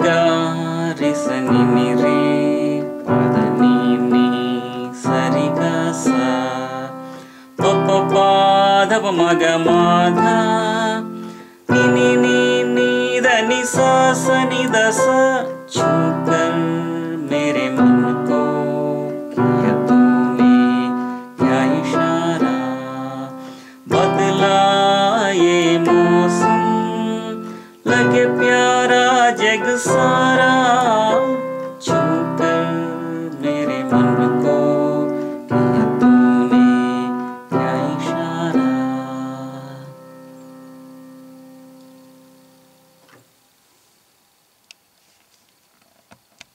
గారిసని నిరే పదని నీ సరిగా సా పప్ప పాదవ మగ మాధా నిని నీ నీదని సాసని దస చూకర్ మేరే మనతో ప్రియతోనే క్యా ఇషారా బదలా ఏ మోసం లగే ప్యార్ Jagsara